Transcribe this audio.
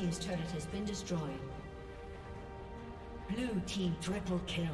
Team's turret has been destroyed. Blue Team triple kill.